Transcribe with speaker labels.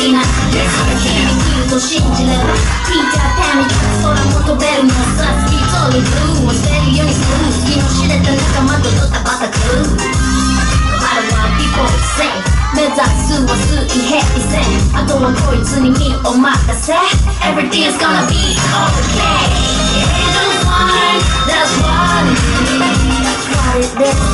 Speaker 1: は役の立たないクルーを探っていないできると信じればピーターパンみたいな空求めるのさスキートリブーを捨てるようにする好きの知れた仲間とドタバタクルー I want people to say 目指すは水平線あとはこいつに身を任せ Everything's gonna be okay. Just one, that's what it is What it is